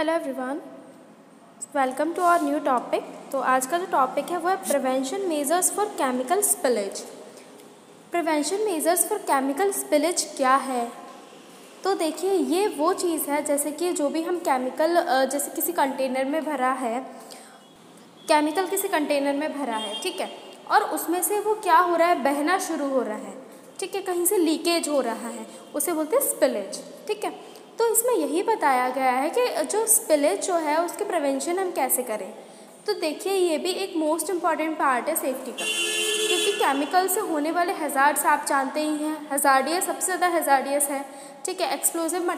Hello everyone welcome to our new topic तो आज का जो टॉपिक है, वो है prevention measures for chemical spillage prevention measures for chemical spillage क्या है? तो देखिए, ये वो चीज़ है, जैसे कि जो भी हम केमिकल जैसे किसी कंटेनर में भरा है केमिकल किसी कंटेनर में भरा है, ठीक है? और उसमें से वो क्या हो रहा है, बहना शुरू हो रहा है, ठीक है? कहीं से लीकेज हो रहा है, उसे बोलते हैं स्पिलेज ठीक है? तो इसमें यही बताया गया है कि जो स्पिलेज जो है, उसके प्रिवेंशन हम कैसे करें? तो देखिए, ये भी एक मोस्ट इंपॉर्टेंट पार्ट है सेफ्टी का। क्योंकि केमिकल से होने वाले हज़ार्ड्स आप जानते ही हैं। हज़ार्डियस सबसे ज़्यादा हज़ार्डियस है। ठीक है एक्सप्लोजिव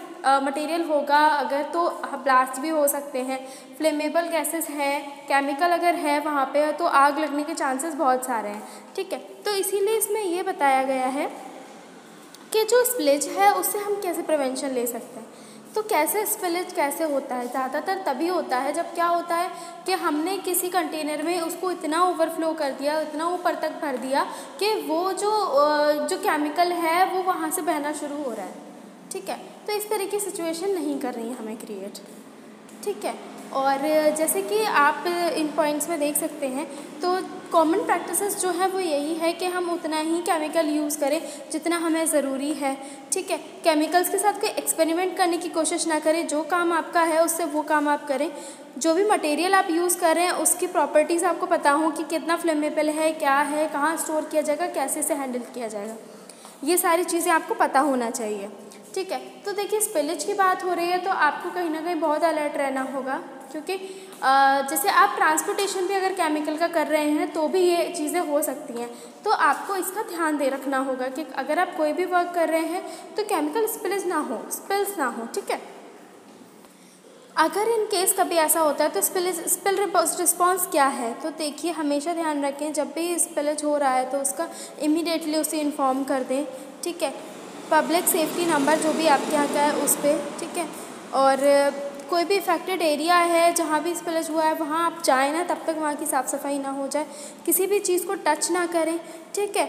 मटेरियल होगा अगर तो ब्लास्ट भी हो सकते हैं। फ्लेमेबल गैसेस है। केमिकल अगर है वहाँ पे तो आग लगने के चांसेस बहुत सारे हैं। ठीक है तो इसीलिए इसमें ये बताया गया है कि जो स्प्लिज है, उससे हम कैसे प्रिवेंशन ले सकते हैं? तो कैसे स्पिलेज कैसे होता है? ज़्यादातर तभी होता है जब क्या होता है कि हमने किसी कंटेनर में उसको इतना ओवरफ्लो कर दिया, इतना ऊपर तक भर दिया कि वो जो जो केमिकल है, वो वहाँ से बहना शुरू हो रहा है। ठीक है? तो इस तरह की सिचुएशन नहीं कर रही हमें क्रिएट ठीक है? और जैसे कि आप इन पॉइंट्स में देख सकते हैं तो कॉमन प्रैक्टिसेस जो है वो यही है कि हम उतना ही केमिकल यूज़ करें जितना हमें ज़रूरी है। ठीक है? केमिकल्स के साथ कोई एक्सपेरिमेंट करने की कोशिश ना करें। जो काम आपका है, उससे वो काम आप करें। जो भी मटेरियल आप यूज़ कर रहे हैं, उसकी प्रॉपर्टीज़ आपको पता हो कि कितना फ्लेमेबल है, क्या है, कहाँ स्टोर किया जाएगा, कैसे इसे हैंडल किया जाएगा। ये सारी चीज़ें आपको पता होना चाहिए। ठीक है? तो देखिए स्पिलेज की बात हो रही है तो आपको कहीं ना कहीं बहुत अलर्ट रहना होगा। क्योंकि जैसे आप ट्रांसपोर्टेशन भी अगर केमिकल का कर रहे हैं तो भी ये चीज़ें हो सकती हैं। तो आपको इसका ध्यान दे रखना होगा कि अगर आप कोई भी वर्क कर रहे हैं तो केमिकल स्पिलेज ना हो स्पिल्स ना हो, ठीक है? अगर इन केस कभी ऐसा होता है तो स्पिलेज स्पिल रिस्पॉन्स क्या है? तो देखिए, हमेशा ध्यान रखें, जब भी स्पिलेज हो रहा है तो उसका इमीडिएटली उसे इन्फॉर्म कर दें, ठीक है? पब्लिक सेफ्टी नंबर जो भी आपके यहाँ का है, उस पर ठीक है? और कोई भी इफेक्टेड एरिया है जहाँ भी स्पिलेज हुआ है वहाँ आप जाएँ ना तब तक वहाँ की साफ़ सफ़ाई ना हो जाए। किसी भी चीज़ को टच ना करें ठीक है?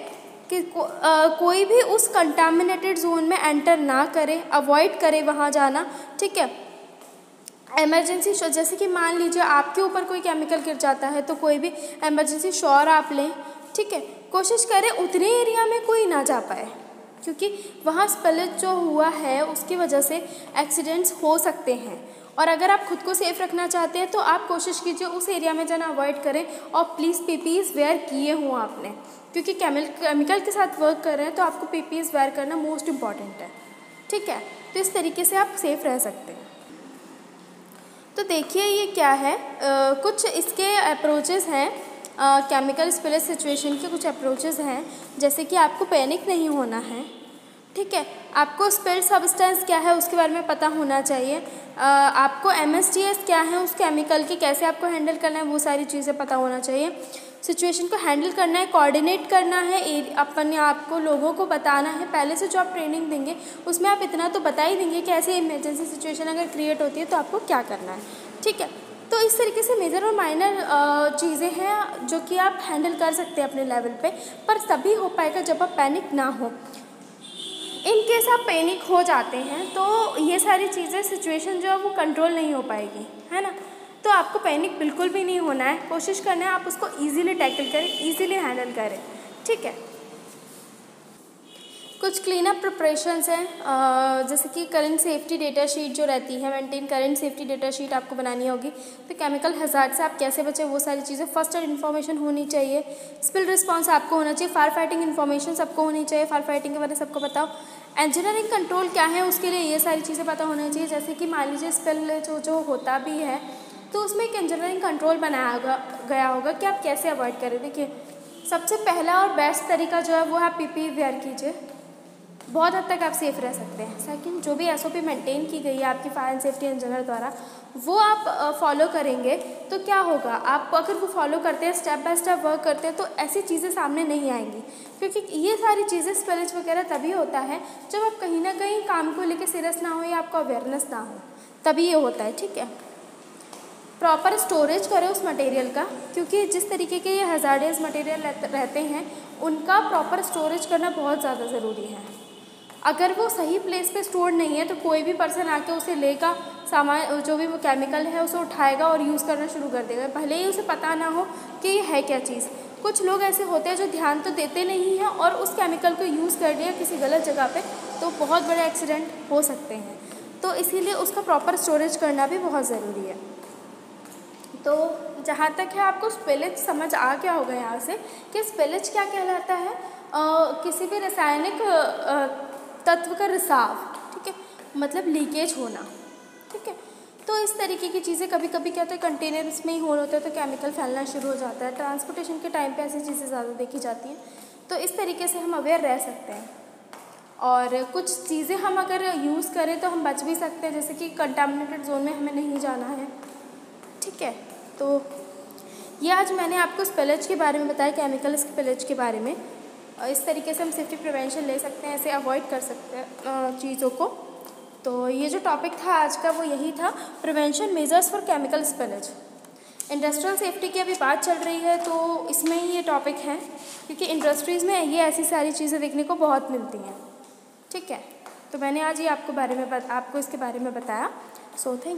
कि को, आ, कोई भी उस कंटामिनेटेड जोन में एंटर ना करे अवॉइड करे वहाँ जाना ठीक है? एमरजेंसी शॉर जैसे कि मान लीजिए आपके ऊपर कोई केमिकल गिर जाता है तो कोई भी एमरजेंसी शॉर आप लें ठीक है? कोशिश करें उतने एरिया में कोई ना जा पाए क्योंकि वहाँ स्पलेज जो हुआ है उसकी वजह से एक्सीडेंट्स हो सकते हैं। और अगर आप खुद को सेफ़ रखना चाहते हैं तो आप कोशिश कीजिए उस एरिया में जाना अवॉइड करें और प्लीज़ पीपीज़ वेयर किए हों आपने। क्योंकि केमिकल के साथ वर्क कर रहे हैं तो आपको पीपीज़ वेयर करना मोस्ट इंपॉर्टेंट है। ठीक है? तो इस तरीके से आप सेफ़ रह सकते हैं। तो देखिए ये क्या है? आ, कुछ इसके अप्रोचेज़ हैं। केमिकल स्पिलेज सिचुएशन के कुछ अप्रोचेज़ हैं। जैसे कि आपको पैनिक नहीं होना है। ठीक है? आपको स्पिल्ड सब्सटेंस क्या है उसके बारे में पता होना चाहिए। आ, आपको एम क्या है उस केमिकल की कैसे आपको हैंडल करना है वो सारी चीज़ें पता होना चाहिए। सिचुएशन को हैंडल करना है कोऑर्डिनेट करना है अपने आप को लोगों को बताना है। पहले से जो आप ट्रेनिंग देंगे उसमें आप इतना तो बता ही देंगे कि ऐसे इमरजेंसी सिचुएशन अगर क्रिएट होती है तो आपको क्या करना है। ठीक है? तो इस तरीके से मेजर और माइनर चीज़ें हैं जो कि आप हैंडल कर सकते हैं अपने लेवल पे पर तभी हो पाएगा जब आप पैनिक ना हो। इन केस आप पैनिक हो जाते हैं तो ये सारी चीज़ें सिचुएशन जो है वो कंट्रोल नहीं हो पाएगी, है ना? तो आपको पैनिक बिल्कुल भी नहीं होना है। कोशिश करना है आप उसको ईजिली टैकल करें ईजिली हैंडल करें, ठीक है? कुछ क्लीन अप प्रिपरेशंस हैं जैसे कि करंट सेफ्टी डेटा शीट जो रहती है maintain current safety data sheet आपको बनानी होगी। तो केमिकल हजार्ड से आप कैसे बचें, वो सारी चीज़ें फ़र्स्ट एड इन्फॉर्मेशन होनी चाहिए। स्पिल रिस्पॉन्स आपको होना चाहिए फायर फाइटिंग इन्फॉर्मेशन सबको होनी चाहिए। फायर फाइटिंग के बारे में सबको बताओ। इंजीनियरिंग कंट्रोल क्या है, उसके लिए ये सारी चीज़ें पता होनी चाहिए। जैसे कि मान लीजिए स्पेल जो जो होता भी है तो उसमें एक इंजीनियरिंग कंट्रोल बनाया गया होगा कि आप कैसे अवॉइड करें। देखिए, सबसे पहला और बेस्ट तरीका जो है वो आप पी वेयर कीजिए। बहुत हद तक आप सेफ़ रह सकते हैं। सेकंड जो भी एसओपी मेंटेन की गई है आपकी फायर एंड सेफ्टी इंजीनियर द्वारा, वो आप फॉलो करेंगे तो क्या होगा? आप अगर वो फॉलो करते हैं स्टेप बाय स्टेप वर्क करते हैं तो ऐसी चीज़ें सामने नहीं आएँगी। क्योंकि ये सारी चीज़ें स्पेलेज वगैरह तभी होता है जब आप कहीं ना कहीं काम को लेकर सीरियस ना हो या आपको अवेयरनेस ना हो। तभी ये होता है, ठीक है? प्रॉपर स्टोरेज करें उस मटेरियल का, क्योंकि जिस तरीके के ये हजार्डियस मटेरियल रहते हैं, उनका प्रॉपर स्टोरेज करना बहुत ज़्यादा ज़रूरी है। अगर वो सही प्लेस पे स्टोर नहीं है तो कोई भी पर्सन आके उसे लेगा सामान जो भी वो केमिकल है उसे उठाएगा और यूज़ करना शुरू कर देगा। भले ही उसे पता ना हो कि ये है क्या चीज़। कुछ लोग ऐसे होते हैं जो ध्यान तो देते नहीं हैं और उस केमिकल को यूज़ कर लिया किसी गलत जगह पे तो बहुत बड़े एक्सीडेंट हो सकते हैं। तो इसीलिए उसका प्रॉपर स्टोरेज करना भी बहुत ज़रूरी है। तो जहाँ तक है आपको स्पेलेज समझ आ गया होगा यहाँ से कि स्पेलेज क्या कहलाता है? आ, किसी भी रासायनिक तत्व का रिसाव, ठीक है? मतलब लीकेज होना, ठीक है? तो इस तरीके की चीज़ें कभी कभी क्या होता है कंटेनर्स में ही होल होता है तो केमिकल फैलना शुरू हो जाता है। ट्रांसपोर्टेशन के टाइम पे ऐसी चीज़ें ज़्यादा देखी जाती हैं। तो इस तरीके से हम अवेयर रह सकते हैं। और कुछ चीज़ें हम अगर यूज़ करें तो हम बच भी सकते हैं, जैसे कि कंटामिनेटेड जोन में हमें नहीं जाना है, ठीक है? तो ये आज मैंने आपको स्पेलेज के बारे में बताया केमिकल स्पेलेज के बारे में। इस तरीके से हम सेफ्टी प्रिवेंशन ले सकते हैं, ऐसे अवॉइड कर सकते हैं चीज़ों को। तो ये जो टॉपिक था आज का, वो यही था prevention measures for chemical spillage industrial safety की अभी बात चल रही है तो इसमें ही ये टॉपिक है, क्योंकि इंडस्ट्रीज़ में ये ऐसी सारी चीज़ें देखने को बहुत मिलती हैं। ठीक है? तो मैंने आज ये आपको बारे में आपको इसके बारे में बताया। So thank